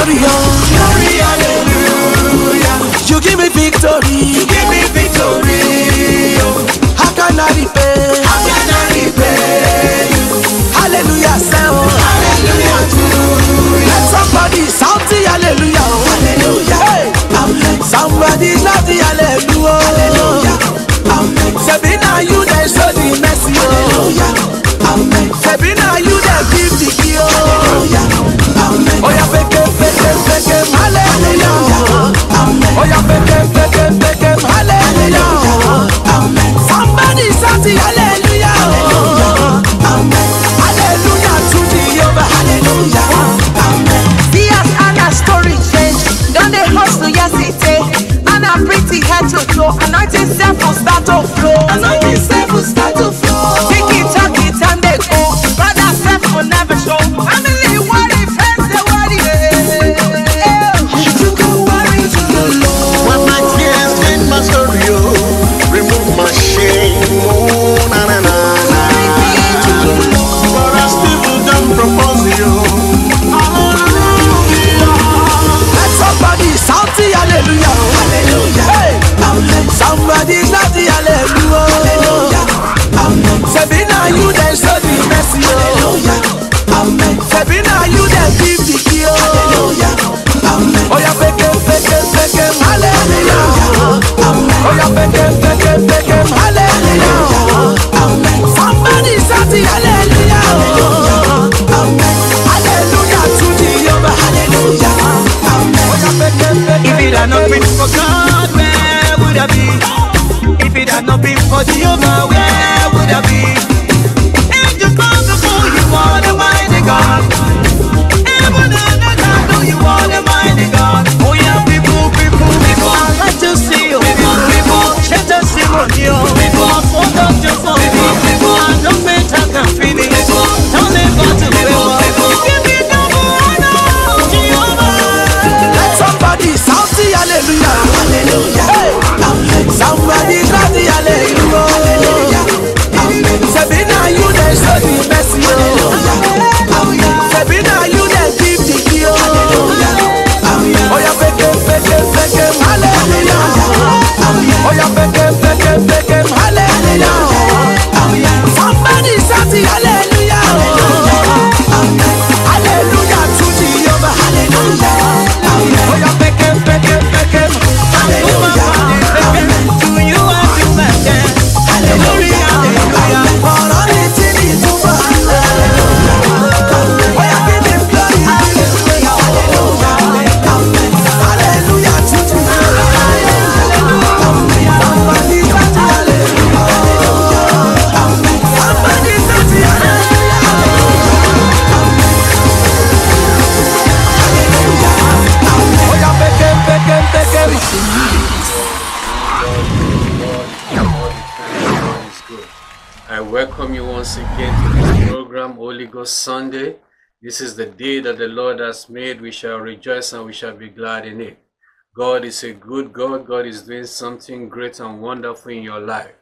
glory, oh. Glory, hallelujah. You give me victory. You give me victory. Oh, How can I repay? how can I repay you? Hallelujah, say oh. Hallelujah to you. Let somebody shout the hallelujah, oh. Hallelujah. Hey. Amen. Somebody shout the hallelujah. Hallelujah. Amen. You that show the mercy, oh. Hallelujah. Amen. Sabina, you that give the key, oh. Hallelujah. Anointing self will start This is the day that the Lord has made. We shall rejoice and we shall be glad in it. God is a good God. God is doing something great and wonderful in your life.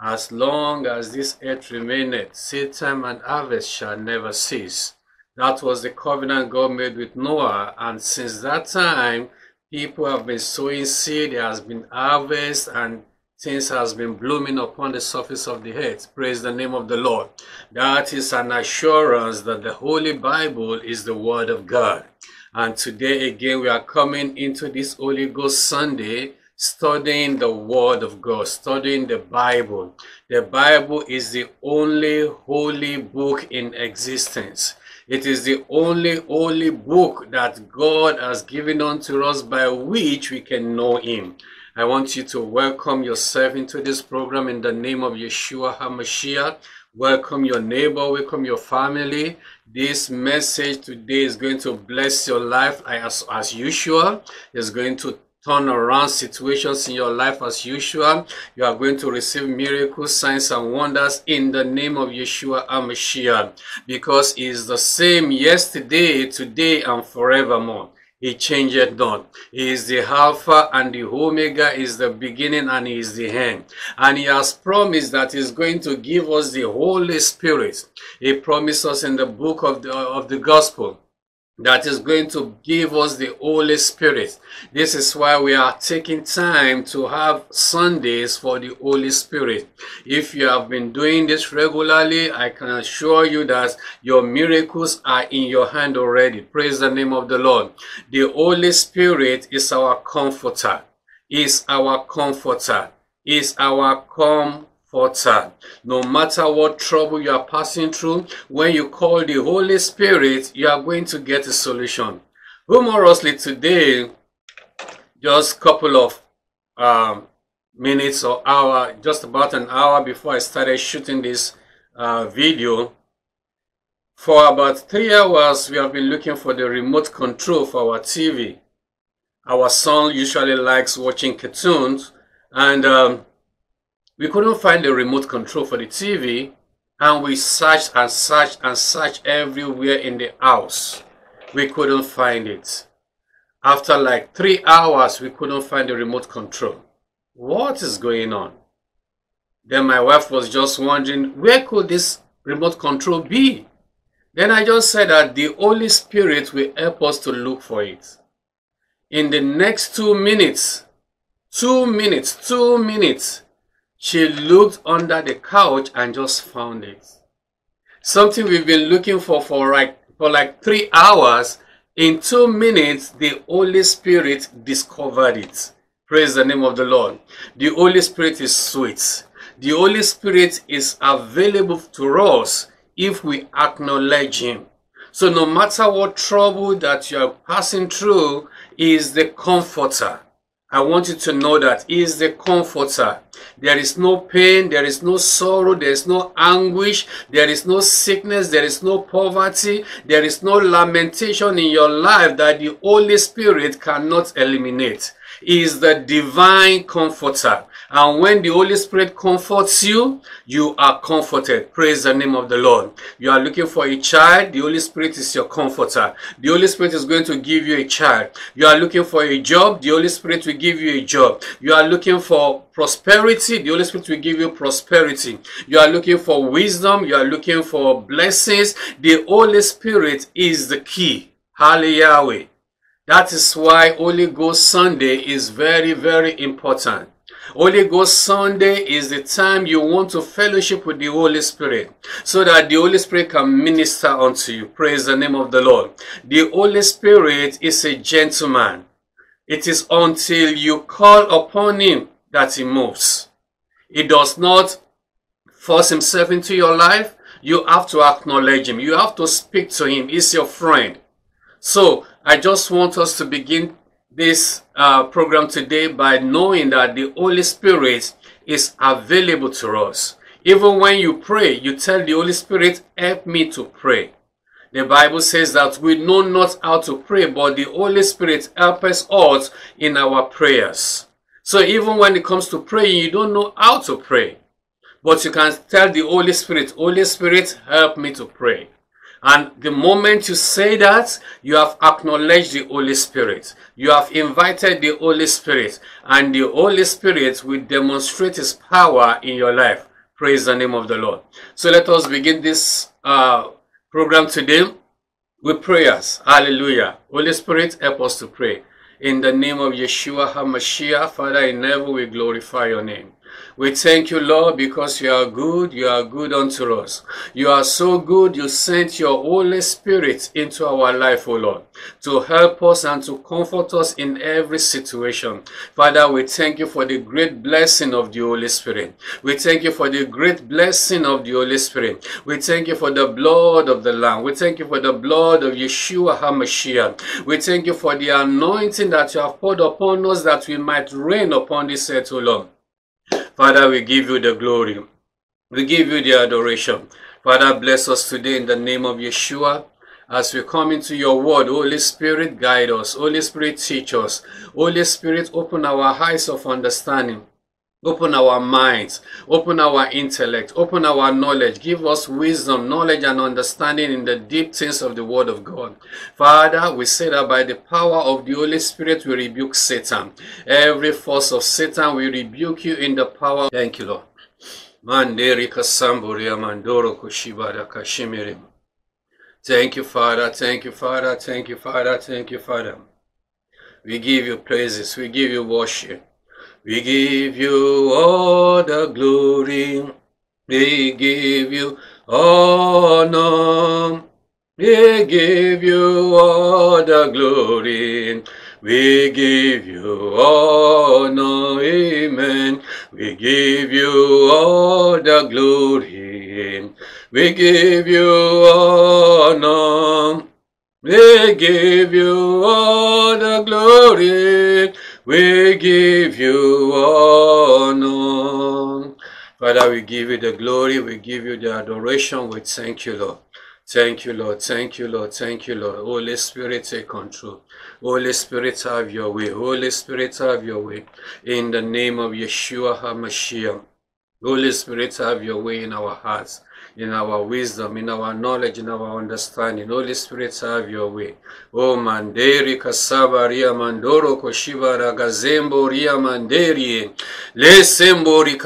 As long as this earth remaineth, seed time and harvest shall never cease. That was the covenant God made with Noah, and since that time, people have been sowing seed, there has been harvest, and things has been blooming upon the surface of the earth. Praise the name of the Lord. That is an assurance that the Holy Bible is the Word of God. And today again, we are coming into this Holy Ghost Sunday studying the Word of God, studying the Bible. The Bible is the only holy book in existence. It is the only holy book that God has given unto us by which we can know Him. I want you to welcome yourself into this program in the name of Yeshua HaMashiach. Welcome your neighbor, welcome your family. This message today is going to bless your life as, as usual. It's going to turn around situations in your life as usual. You are going to receive miracles, signs, and wonders in the name of Yeshua HaMashiach because He is the same yesterday, today, and forevermore. He changeth not. He is the Alpha and the Omega, is the beginning and He is the end. And He has promised that He's going to give us the Holy Spirit. He promised us in the book of the, of the Gospel that is going to give us the Holy Spirit. This is why we are taking time to have Sundays for the Holy Spirit. If you have been doing this regularly, I can assure you that your miracles are in your hand already. Praise the name of the Lord. The Holy Spirit is our comforter, is our comforter, is our comforter comforter. No matter what trouble you are passing through, when you call the Holy Spirit, you are going to get a solution. Humorously today, just a couple of um, minutes or hour, just about an hour before I started shooting this uh, video, for about three hours, we have been looking for the remote control for our TV. Our son usually likes watching cartoons, and um, we couldn't find the remote control for the TV and we searched and searched and searched everywhere in the house. We couldn't find it. After like three hours, we couldn't find the remote control. What is going on? Then my wife was just wondering, where could this remote control be? Then I just said that the Holy Spirit will help us to look for it. In the next two minutes, two minutes, two minutes, she looked under the couch and just found it. Something we've been looking for for like, for like three hours. In two minutes, the Holy Spirit discovered it. Praise the name of the Lord. The Holy Spirit is sweet. The Holy Spirit is available to us if we acknowledge Him. So no matter what trouble that you are passing through, He is the comforter. I want you to know that He is the comforter. There is no pain, there is no sorrow, there is no anguish, there is no sickness, there is no poverty, there is no lamentation in your life that the Holy Spirit cannot eliminate. He is the divine comforter. And when the Holy Spirit comforts you, you are comforted. Praise the name of the Lord. You are looking for a child, the Holy Spirit is your comforter. The Holy Spirit is going to give you a child. You are looking for a job, the Holy Spirit will give you a job. You are looking for prosperity, the Holy Spirit will give you prosperity. You are looking for wisdom, you are looking for blessings. The Holy Spirit is the key. Hallelujah. That is why Holy Ghost Sunday is very, very important. Holy Ghost Sunday is the time you want to fellowship with the Holy Spirit so that the Holy Spirit can minister unto you. Praise the name of the Lord. The Holy Spirit is a gentleman. It is until you call upon him that he moves. He does not force himself into your life. You have to acknowledge him. You have to speak to him. He's your friend. So I just want us to begin this uh, program today by knowing that the Holy Spirit is available to us. Even when you pray, you tell the Holy Spirit, help me to pray. The Bible says that we know not how to pray, but the Holy Spirit helps us out in our prayers. So even when it comes to praying, you don't know how to pray. But you can tell the Holy Spirit, Holy Spirit, help me to pray. And the moment you say that, you have acknowledged the Holy Spirit. You have invited the Holy Spirit. And the Holy Spirit will demonstrate His power in your life. Praise the name of the Lord. So let us begin this uh, program today with prayers. Hallelujah. Holy Spirit, help us to pray. In the name of Yeshua HaMashiach, Father in heaven, we glorify your name. We thank you, Lord, because you are good. You are good unto us. You are so good. You sent your Holy Spirit into our life, O Lord, to help us and to comfort us in every situation. Father, we thank you for the great blessing of the Holy Spirit. We thank you for the great blessing of the Holy Spirit. We thank you for the blood of the Lamb. We thank you for the blood of Yeshua HaMashiach. We thank you for the anointing that you have poured upon us that we might reign upon this earth, O Lord. Father, we give you the glory. We give you the adoration. Father, bless us today in the name of Yeshua. As we come into your word, Holy Spirit, guide us. Holy Spirit, teach us. Holy Spirit, open our eyes of understanding. Open our minds, open our intellect, open our knowledge. Give us wisdom, knowledge, and understanding in the deep things of the Word of God. Father, we say that by the power of the Holy Spirit, we rebuke Satan. Every force of Satan, we rebuke you in the power. Thank you, Lord. Thank you, Father. Thank you, Father. Thank you, Father. Thank you, Father. We give you praises. We give you worship. We give you all the glory. We give you honor. We give you all the glory. We give you honor. Amen. We give you all the glory. We give you honor. We give you all the glory. We give you honor. Father, we give you the glory. We give you the adoration. We thank you, Lord. Thank you, Lord. Thank you, Lord. Thank you, Lord. Holy Spirit, take control. Holy Spirit, have your way. Holy Spirit, have your way. In the name of Yeshua HaMashiach. Holy Spirit, have your way in our hearts, in our wisdom, in our knowledge, in our understanding. Holy Spirit, have your way. O manderi kasaba ria mandoro koshiba ragazembo ria manderi. Le sembo ri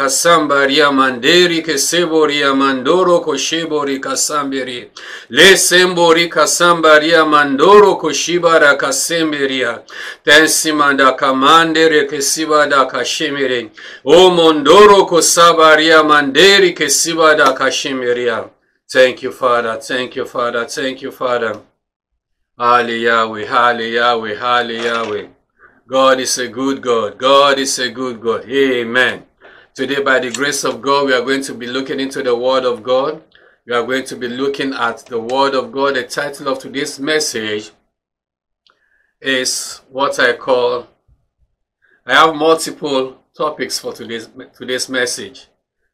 ria manderi kesebo ria mandoro koshebo rikasamberi lesembo Le sembo ri ria mandoro koshiba rakasemberia. Tensi manda kamandere kesiva da kashemere. O mondoro kosaba ria manderi kesiba da kashemeria. Thank you, Father. Thank you, Father. Thank you, Father. Halle Yahweh, Halle Yahweh, Halle Yahweh. God is a good God. God is a good God. Amen. Today, by the grace of God, we are going to be looking into the Word of God. We are going to be looking at the Word of God. The title of today's message is what I call. I have multiple topics for today's today's message.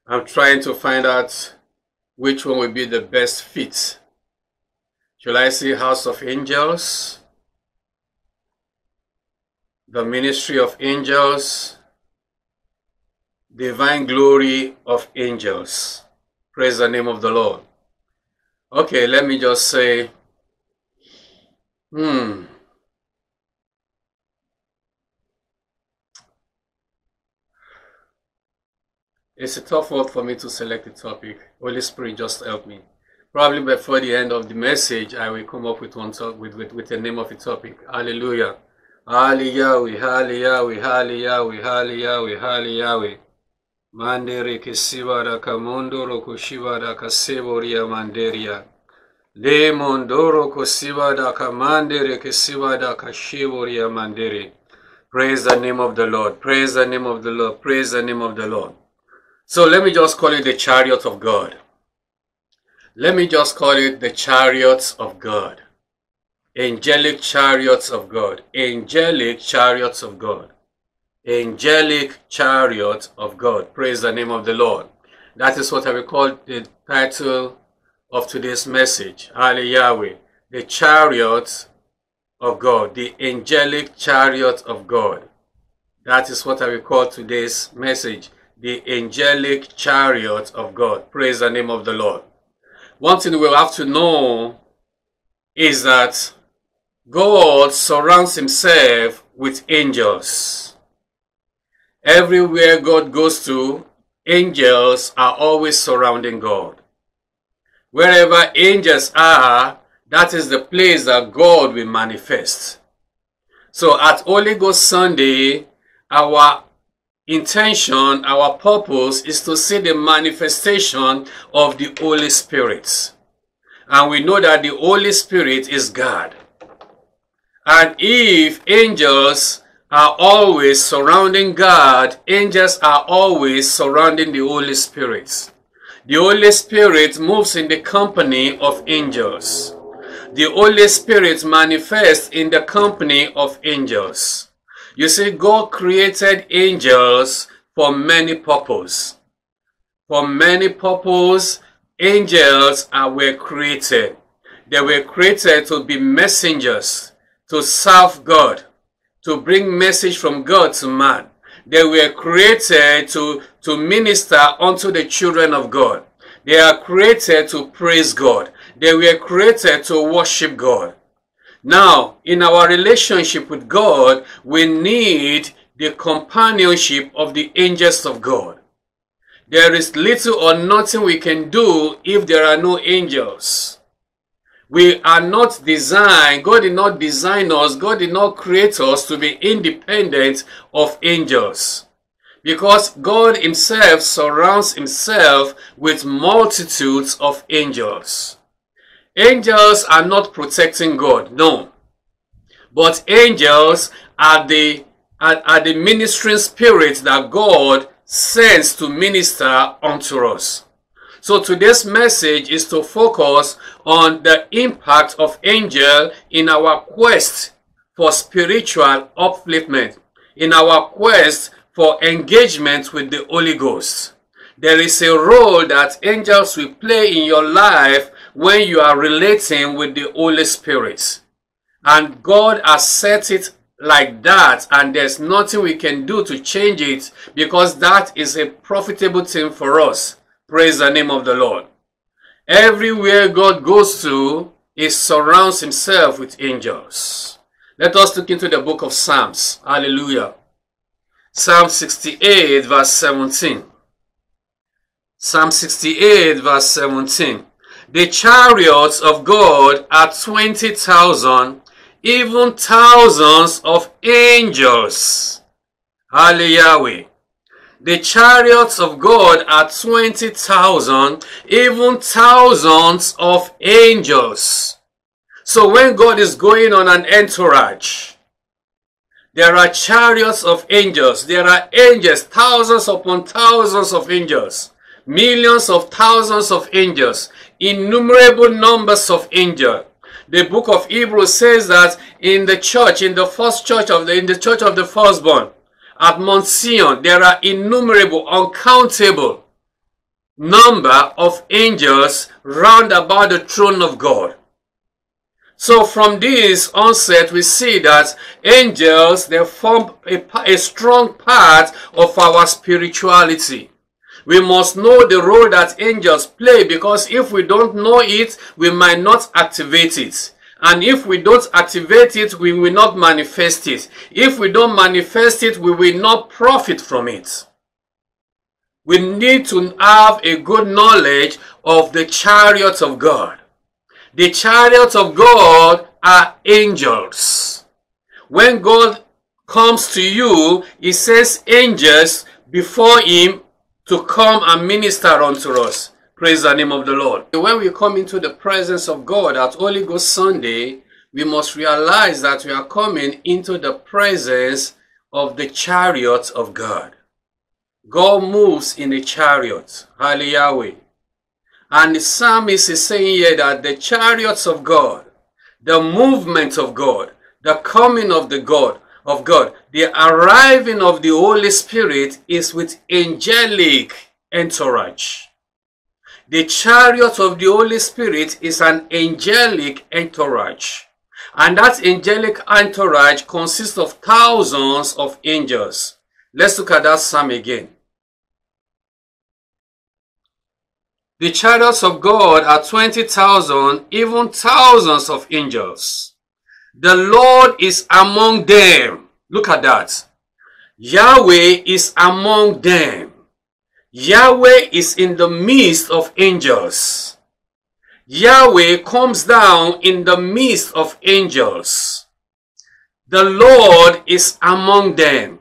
I'm trying to find out which one will be the best fit. Shall I say House of Angels? The Ministry of Angels? Divine Glory of Angels. Praise the name of the Lord. Okay, let me just say, hmm. It's a tough one for me to select a topic. Holy Spirit just help me. Probably before the end of the message, I will come up with one talk with, with, with the name of a topic. Hallelujah. Hallelujah, hallelujah, hallelujah, hallelujah, hallelujah. Mandere kesibara kamondoro kushibara kaseboria manderia. Le mondoro kusibada kamandere kesibada kashiboria mandere. Praise the name of the Lord. Praise the name of the Lord. Praise the name of the Lord. So let me just call it the chariot of God. Let me just call it the chariots of God. Angelic chariots of God. Angelic chariots of God. Angelic chariots of God. Praise the name of the Lord. That is what I will call the title of today's message. Hallelujah. The chariot of God. The angelic chariot of God. That is what I will call today's message. The angelic chariot of God. Praise the name of the Lord. One thing we'll have to know is that God surrounds himself with angels. Everywhere God goes to, angels are always surrounding God. Wherever angels are, that is the place that God will manifest. So at Holy Ghost Sunday, our intention, our purpose is to see the manifestation of the Holy Spirit. And we know that the Holy Spirit is God. And if angels are always surrounding God, angels are always surrounding the Holy Spirit. The Holy Spirit moves in the company of angels. The Holy Spirit manifests in the company of angels. You see, God created angels for many purposes. For many purposes, angels are, were created. They were created to be messengers, to serve God, to bring message from God to man. They were created to, to minister unto the children of God. They are created to praise God. They were created to worship God. Now, in our relationship with God, we need the companionship of the angels of God. There is little or nothing we can do if there are no angels. We are not designed, God did not design us, God did not create us to be independent of angels. Because God Himself surrounds Himself with multitudes of angels. Angels are not protecting God, no. But angels are the, are, are the ministering spirits that God sends to minister unto us. So today's message is to focus on the impact of angel in our quest for spiritual upliftment, in our quest for engagement with the Holy Ghost. There is a role that angels will play in your life when you are relating with the Holy Spirit. And God has set it like that and there's nothing we can do to change it because that is a profitable thing for us. Praise the name of the Lord. Everywhere God goes to, He surrounds Himself with angels. Let us look into the book of Psalms. Hallelujah. Psalm 68 verse 17. Psalm 68 verse 17. The chariots of God are 20,000, even thousands of angels. Hallelujah. The chariots of God are 20,000, even thousands of angels. So when God is going on an entourage, there are chariots of angels. There are angels, thousands upon thousands of angels, millions of thousands of angels, innumerable numbers of angels. The book of Hebrews says that in the church, in the first church of the, in the church of the firstborn, at Mount Sion, there are innumerable, uncountable number of angels round about the throne of God. So from this onset, we see that angels, they form a, a strong part of our spirituality. We must know the role that angels play because if we don't know it, we might not activate it. And if we don't activate it, we will not manifest it. If we don't manifest it, we will not profit from it. We need to have a good knowledge of the chariots of God. The chariots of God are angels. When God comes to you, he says angels before him to come and minister unto us. Praise the name of the Lord. When we come into the presence of God at Holy Ghost Sunday, we must realize that we are coming into the presence of the chariot of God. God moves in a chariot. Hallelujah. And the psalmist is saying here that the chariots of God, the movement of God, the coming of the God, of God, the arriving of the Holy Spirit is with angelic entourage. The chariot of the Holy Spirit is an angelic entourage. And that angelic entourage consists of thousands of angels. Let's look at that psalm again. The chariots of God are 20,000, even thousands of angels. The Lord is among them. Look at that. Yahweh is among them. Yahweh is in the midst of angels. Yahweh comes down in the midst of angels. The Lord is among them.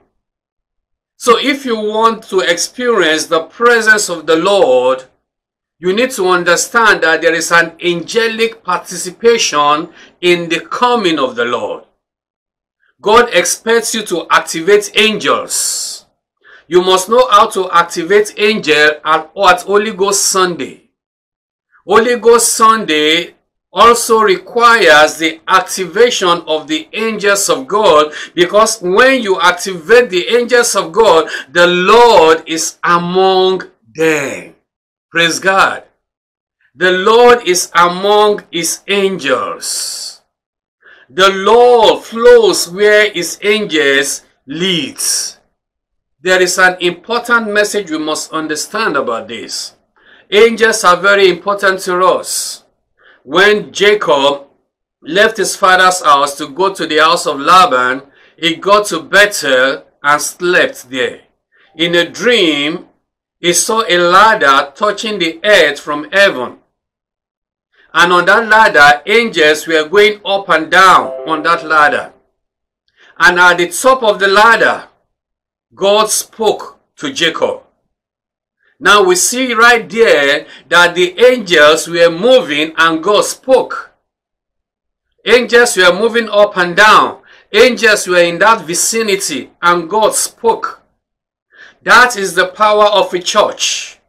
So if you want to experience the presence of the Lord, you need to understand that there is an angelic participation in the coming of the Lord. God expects you to activate angels. You must know how to activate angel at, at Holy Ghost Sunday. Holy Ghost Sunday also requires the activation of the angels of God because when you activate the angels of God, the Lord is among them. Praise God. The Lord is among his angels. The Lord flows where his angels leads. There is an important message we must understand about this. Angels are very important to us. When Jacob left his father's house to go to the house of Laban, he got to Bethel and slept there. In a dream, he saw a ladder touching the earth from heaven. And on that ladder, angels were going up and down on that ladder. And at the top of the ladder, God spoke to Jacob. Now we see right there that the angels were moving and God spoke. Angels were moving up and down. Angels were in that vicinity and God spoke. That is the power of a church.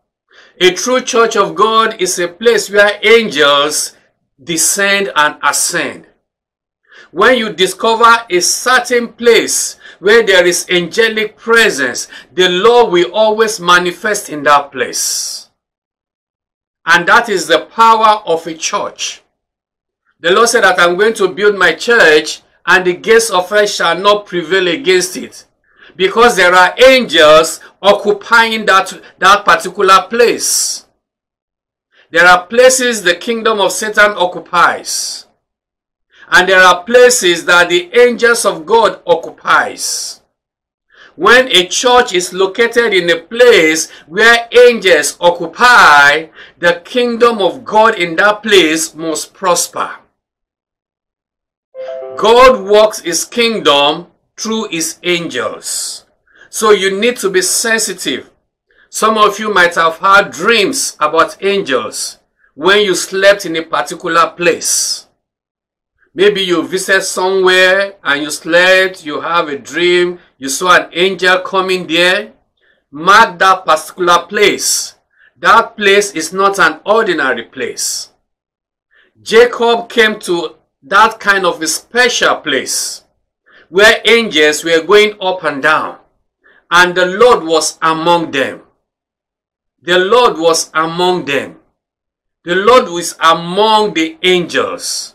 A true church of God is a place where angels descend and ascend. When you discover a certain place where there is angelic presence, the Lord will always manifest in that place. And that is the power of a church. The Lord said that I'm going to build my church and the gates of hell shall not prevail against it. Because there are angels occupying that, that particular place. There are places the kingdom of Satan occupies. And there are places that the angels of God occupies. When a church is located in a place where angels occupy, the kingdom of God in that place must prosper. God works his kingdom through his angels. So you need to be sensitive. Some of you might have had dreams about angels when you slept in a particular place. Maybe you visited somewhere and you slept, you have a dream, you saw an angel coming there. Mark that particular place. That place is not an ordinary place. Jacob came to that kind of a special place where angels were going up and down and the Lord was among them. The Lord was among them. The Lord was among the angels.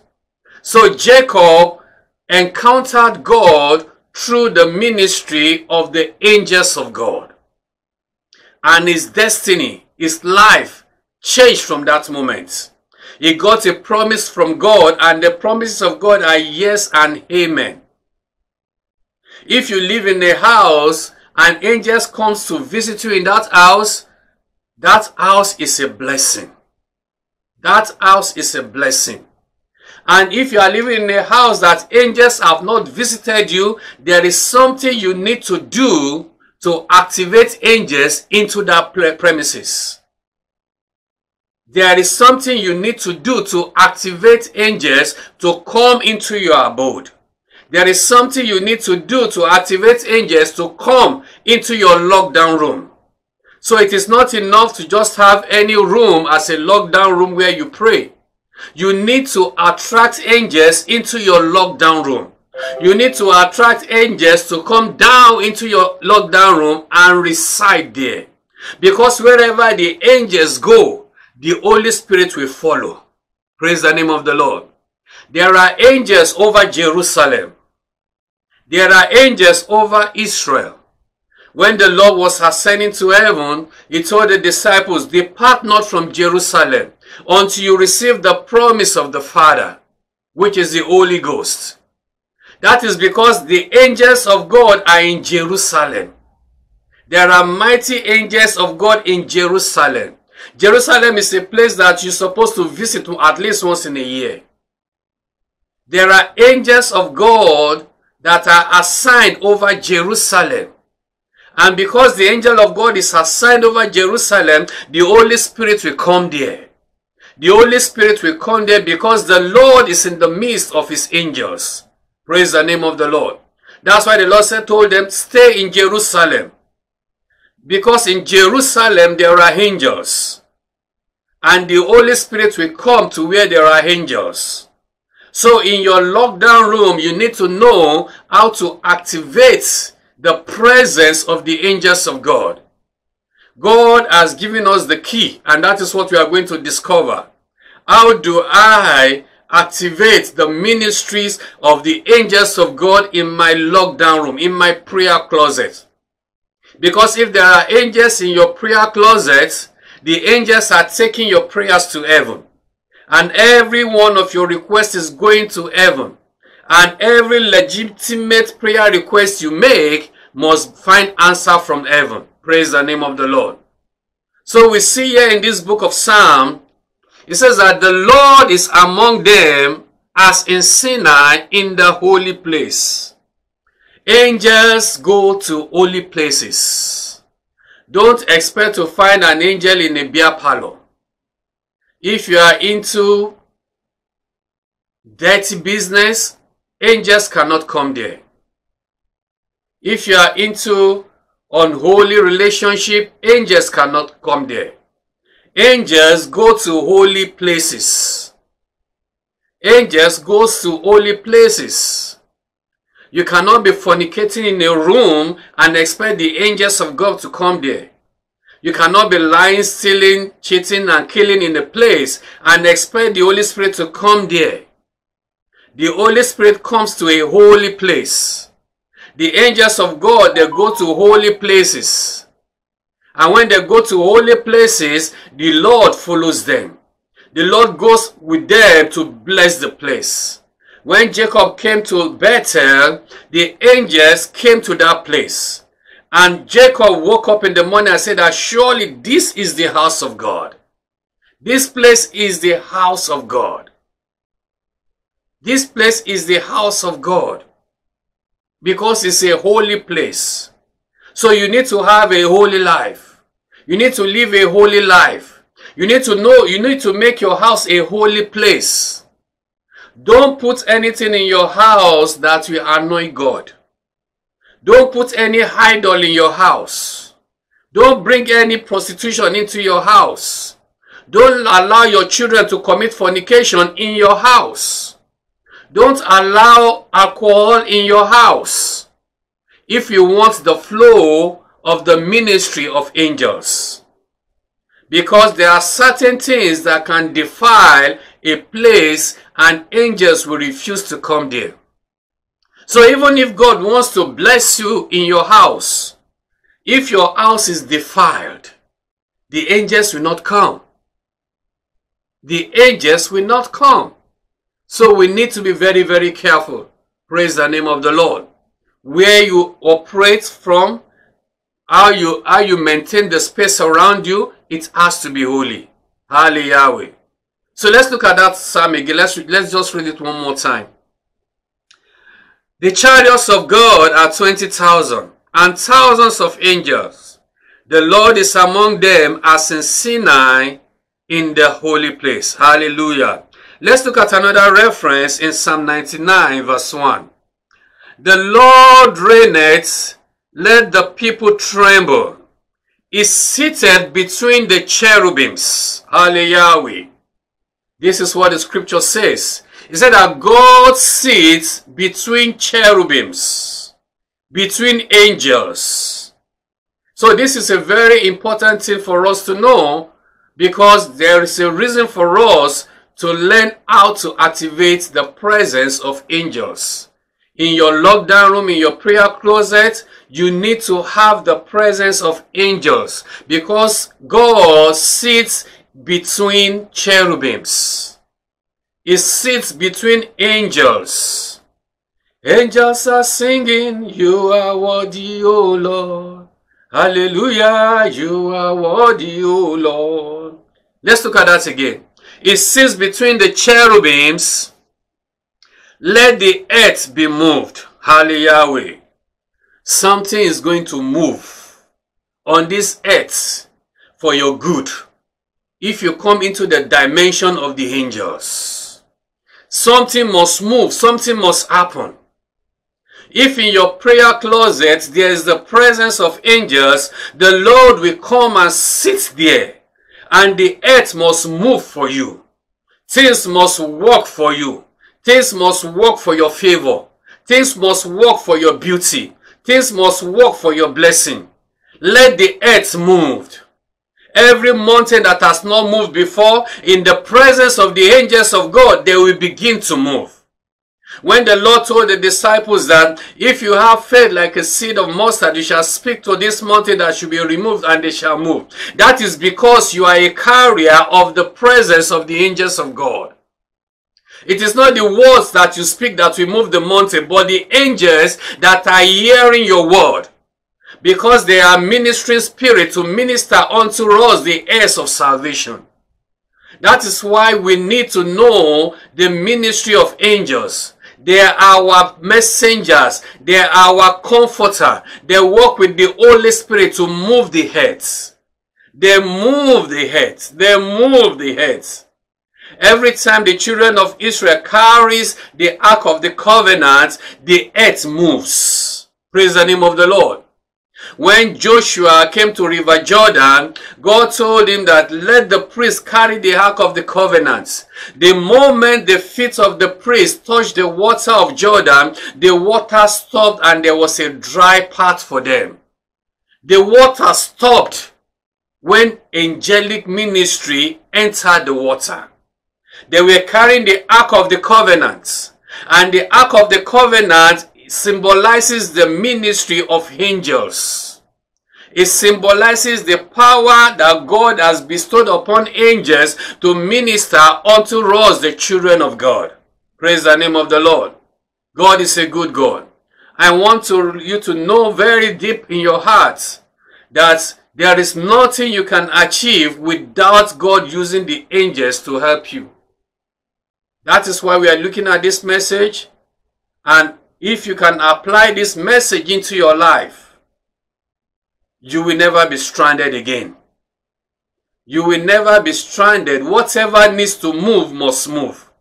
So Jacob encountered God through the ministry of the angels of God. And his destiny, his life changed from that moment. He got a promise from God, and the promises of God are yes and amen. If you live in a house and angels comes to visit you in that house, that house is a blessing. That house is a blessing. And if you are living in a house that angels have not visited you, there is something you need to do to activate angels into that premises. There is something you need to do to activate angels to come into your abode. There is something you need to do to activate angels to come into your lockdown room. So it is not enough to just have any room as a lockdown room where you pray. You need to attract angels into your lockdown room. You need to attract angels to come down into your lockdown room and reside there. Because wherever the angels go, the Holy Spirit will follow. Praise the name of the Lord. There are angels over Jerusalem. There are angels over Israel. When the Lord was ascending to heaven, he told the disciples, Depart not from Jerusalem until you receive the promise of the Father, which is the Holy Ghost. That is because the angels of God are in Jerusalem. There are mighty angels of God in Jerusalem. Jerusalem is a place that you're supposed to visit at least once in a year. There are angels of God that are assigned over Jerusalem. And because the angel of God is assigned over Jerusalem, the Holy Spirit will come there. The Holy Spirit will come there because the Lord is in the midst of his angels. Praise the name of the Lord. That's why the Lord said, told them, stay in Jerusalem. Because in Jerusalem there are angels. And the Holy Spirit will come to where there are angels. So in your lockdown room, you need to know how to activate the presence of the angels of God. God has given us the key, and that is what we are going to discover. How do I activate the ministries of the angels of God in my lockdown room, in my prayer closet? Because if there are angels in your prayer closet, the angels are taking your prayers to heaven. And every one of your requests is going to heaven. And every legitimate prayer request you make must find answer from heaven. Praise the name of the Lord. So we see here in this book of Psalm It says that the Lord is among them as in Sinai in the holy place. Angels go to holy places. Don't expect to find an angel in a beer parlor. If you are into dirty business, angels cannot come there. If you are into unholy relationship, angels cannot come there. Angels go to holy places. Angels goes to holy places. You cannot be fornicating in a room and expect the angels of God to come there. You cannot be lying, stealing, cheating, and killing in a place and expect the Holy Spirit to come there. The Holy Spirit comes to a holy place. The angels of God, they go to holy places. And when they go to holy places, the Lord follows them. The Lord goes with them to bless the place. When Jacob came to Bethel, the angels came to that place. And Jacob woke up in the morning and said that surely this is the house of God. This place is the house of God. This place is the house of God because it's a holy place. So you need to have a holy life. You need to live a holy life. You need to know, you need to make your house a holy place. Don't put anything in your house that will annoy God. Don't put any idol in your house. Don't bring any prostitution into your house. Don't allow your children to commit fornication in your house. Don't allow alcohol in your house. If you want the flow of the ministry of angels. Because there are certain things that can defile a place and angels will refuse to come there. So even if God wants to bless you in your house, if your house is defiled, the angels will not come. The angels will not come. So we need to be very, very careful. Praise the name of the Lord. Where you operate from, how you how you maintain the space around you, it has to be holy. Hallelujah. So let's look at that psalm again. Let's let's just read it one more time. The chariots of God are twenty thousand, and thousands of angels. The Lord is among them as in Sinai in the holy place. Hallelujah. Let's look at another reference in Psalm 99 verse 1. The Lord reigneth, let the people tremble. Is seated between the cherubims. Hallelujah. This is what the scripture says. It said that God sits between cherubims, between angels. So this is a very important thing for us to know because there is a reason for us to learn how to activate the presence of angels. In your lockdown room, in your prayer closet, you need to have the presence of angels because God sits between cherubims. He sits between angels. Angels are singing, You are worthy, O Lord. Hallelujah, you are worthy, O Lord. Let's look at that again. It sits between the cherubims. Let the earth be moved. Hallelujah. Something is going to move on this earth for your good if you come into the dimension of the angels. Something must move, something must happen. If in your prayer closet there is the presence of angels, the Lord will come and sit there and the earth must move for you. Things must work for you. Things must work for your favor. Things must work for your beauty. Things must work for your blessing. Let the earth move. Every mountain that has not moved before, in the presence of the angels of God, they will begin to move. When the Lord told the disciples that if you have faith like a seed of mustard, you shall speak to this mountain that should be removed and they shall move. That is because you are a carrier of the presence of the angels of God. It is not the words that you speak that will move the mountain, but the angels that are hearing your word. Because they are ministering spirit to minister unto us the heirs of salvation. That is why we need to know the ministry of angels. They are our messengers. They are our comforter. They work with the Holy Spirit to move the heads. They move the heads. They move the heads. Every time the children of Israel carries the Ark of the Covenant, the earth moves. Praise the name of the Lord. When Joshua came to River Jordan, God told him that let the priest carry the Ark of the Covenant. The moment the feet of the priest touched the water of Jordan, the water stopped and there was a dry path for them. The water stopped when angelic ministry entered the water. They were carrying the Ark of the Covenant. And the Ark of the Covenant symbolizes the ministry of angels. It symbolizes the power that God has bestowed upon angels to minister unto us, the children of God. Praise the name of the Lord. God is a good God. I want to, you to know very deep in your heart that there is nothing you can achieve without God using the angels to help you. That is why we are looking at this message. And if you can apply this message into your life, you will never be stranded again. You will never be stranded. Whatever needs to move must move.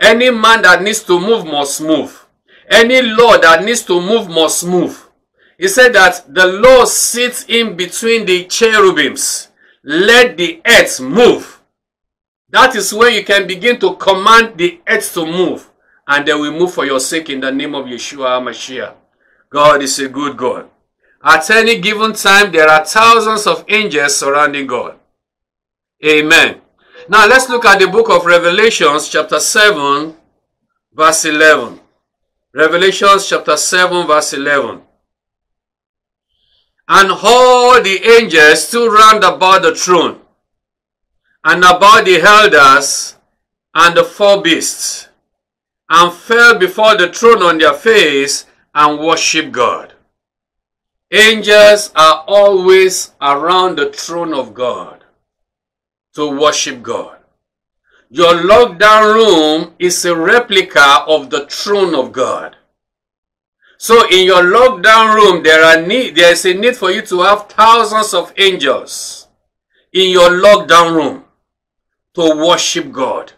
Any man that needs to move must move. Any law that needs to move must move. He said that the Lord sits in between the cherubims. Let the earth move. That is where you can begin to command the earth to move. And they will move for your sake in the name of Yeshua HaMashiach. God is a good God. At any given time, there are thousands of angels surrounding God. Amen. Now let's look at the book of Revelations, chapter 7, verse 11. Revelations chapter 7, verse 11. And all the angels stood round about the throne, and about the elders, and the four beasts, and fell before the throne on their face, and worship God. Angels are always around the throne of God to worship God. Your lockdown room is a replica of the throne of God. So in your lockdown room, there are need, there is a need for you to have thousands of angels in your lockdown room to worship God.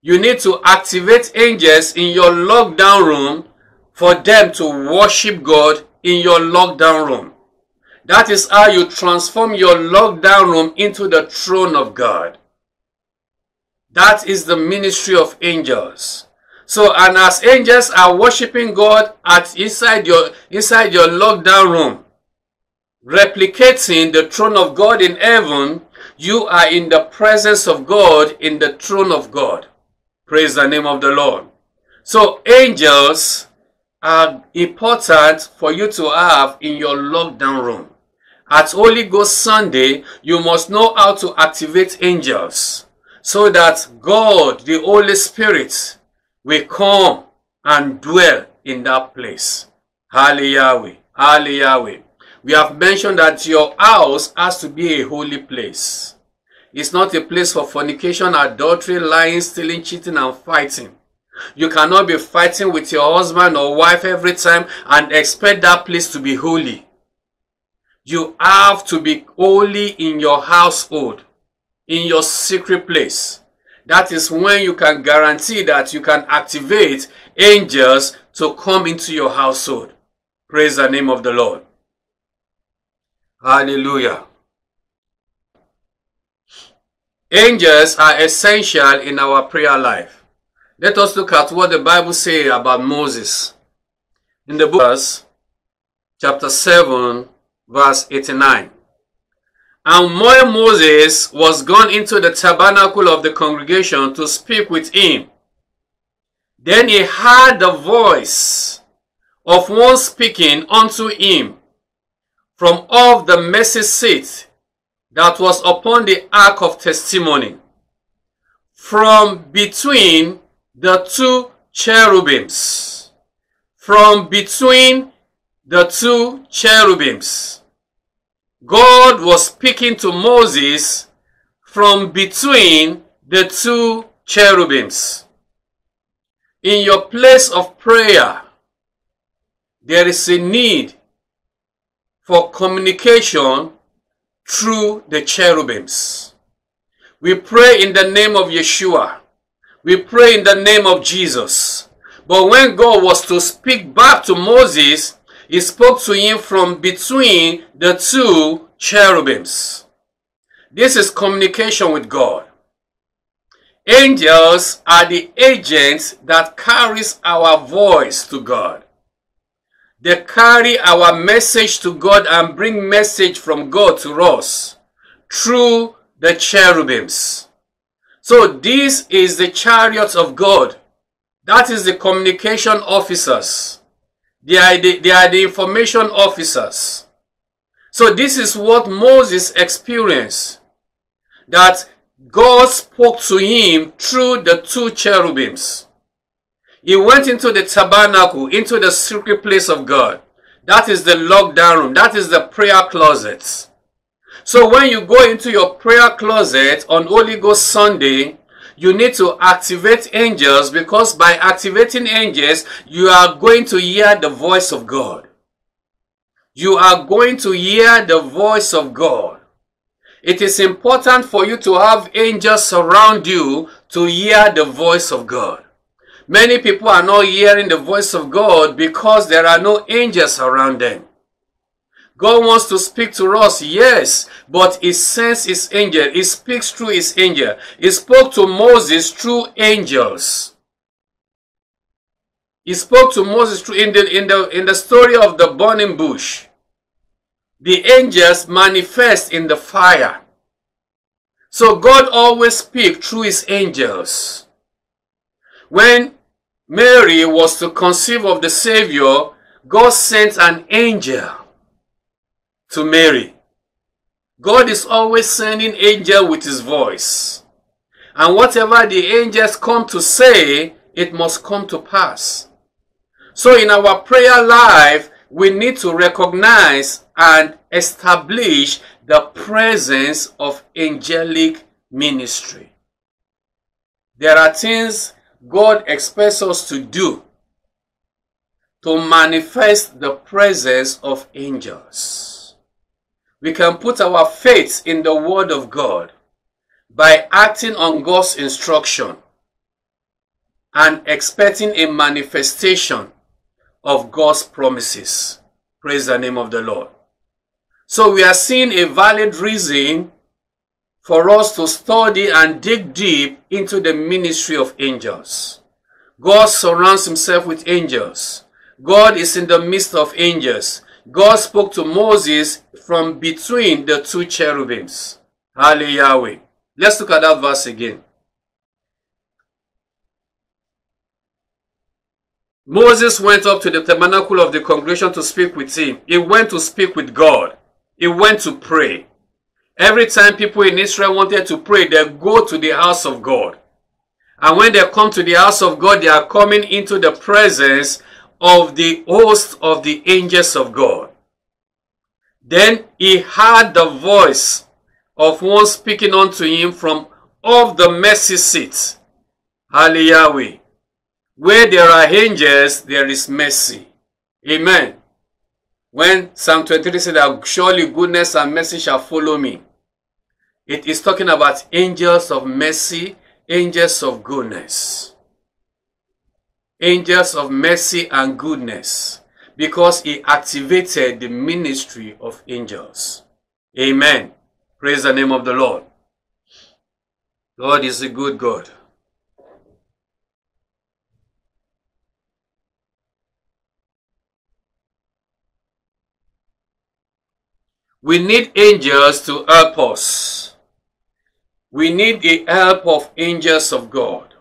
You need to activate angels in your lockdown room for them to worship God in your lockdown room. That is how you transform your lockdown room into the throne of God. That is the ministry of angels. So, and as angels are worshiping God at inside your inside your lockdown room, replicating the throne of God in heaven, you are in the presence of God in the throne of God. Praise the name of the Lord. So, angels are important for you to have in your lockdown room. At Holy Ghost Sunday, you must know how to activate angels so that God, the Holy Spirit, will come and dwell in that place. Hallelujah. Hallelujah. We have mentioned that your house has to be a holy place. It's not a place for fornication, adultery, lying, stealing, cheating, and fighting. You cannot be fighting with your husband or wife every time and expect that place to be holy. You have to be holy in your household, in your secret place. That is when you can guarantee that you can activate angels to come into your household. Praise the name of the Lord. Hallelujah. Angels are essential in our prayer life. Let us look at what the Bible says about Moses. In the book, chapter 7, verse 89. And when Moses was gone into the tabernacle of the congregation to speak with him, then he heard the voice of one speaking unto him from off the mercy seat that was upon the ark of testimony, from between the two cherubims, from between the two cherubims. God was speaking to Moses from between the two cherubims. In your place of prayer, there is a need for communication through the cherubims. We pray in the name of Yeshua. We pray in the name of Jesus. But when God was to speak back to Moses, he spoke to him from between the two cherubims. This is communication with God. Angels are the agents that carries our voice to God. They carry our message to God and bring message from God to us through the cherubims. So this is the chariots of God. That is the communication officers. They are the, they are the information officers. So this is what Moses experienced. That God spoke to him through the two cherubims. He went into the tabernacle, into the secret place of God. That is the lockdown room. That is the prayer closet. So when you go into your prayer closet on Holy Ghost Sunday, you need to activate angels because by activating angels, you are going to hear the voice of God. You are going to hear the voice of God. It is important for you to have angels surround you to hear the voice of God. Many people are not hearing the voice of God because there are no angels around them. God wants to speak to us, yes, but He sends His angel. He speaks through His angel. He spoke to Moses through angels. He spoke to Moses through in the in the in the story of the burning bush. The angels manifest in the fire. So God always speaks through His angels. When Mary was to conceive of the Savior, God sent an angel to Mary. God is always sending angel with his voice. And whatever the angels come to say, it must come to pass. So in our prayer life, we need to recognize and establish the presence of angelic ministry. There are things God expects us to do to manifest the presence of angels. We can put our faith in the Word of God by acting on God's instruction and expecting a manifestation of God's promises. Praise the name of the Lord. So we are seeing a valid reason for us to study and dig deep into the ministry of angels. God surrounds himself with angels. God is in the midst of angels. God spoke to Moses from between the two cherubims. Hallelujah. Let's look at that verse again. Moses went up to the tabernacle of the congregation to speak with him. He went to speak with God. He went to pray. Every time people in Israel wanted to pray, they go to the house of God. And when they come to the house of God, they are coming into the presence of the host of the angels of God. Then he heard the voice of one speaking unto him from off the mercy seat. Hallelujah. Where there are angels, there is mercy. Amen. When Psalm 23 said that surely goodness and mercy shall follow me. It is talking about angels of mercy, angels of goodness. Angels of mercy and goodness. Because he activated the ministry of angels. Amen. Praise the name of the Lord. God is a good God. We need angels to help us. We need the help of angels of God.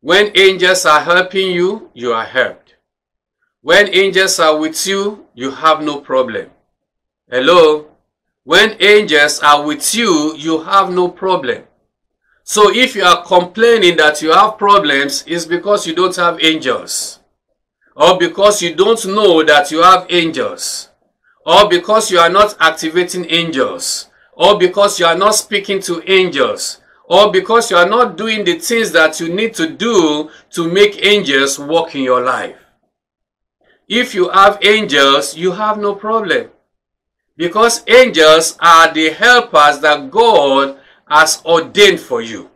When angels are helping you, you are helped. When angels are with you, you have no problem. Hello? When angels are with you, you have no problem. So if you are complaining that you have problems, it's because you don't have angels. Or because you don't know that you have angels or because you are not activating angels, or because you are not speaking to angels, or because you are not doing the things that you need to do to make angels work in your life. If you have angels, you have no problem. Because angels are the helpers that God has ordained for you.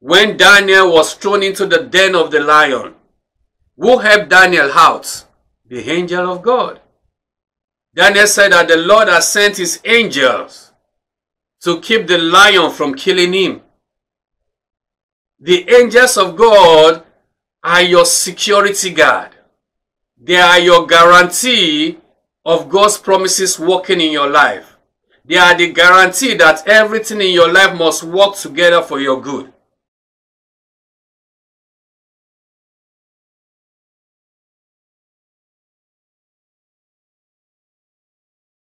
When Daniel was thrown into the den of the lion, who helped Daniel out? The angel of God. Daniel said that the Lord has sent his angels to keep the lion from killing him. The angels of God are your security guard. They are your guarantee of God's promises working in your life. They are the guarantee that everything in your life must work together for your good.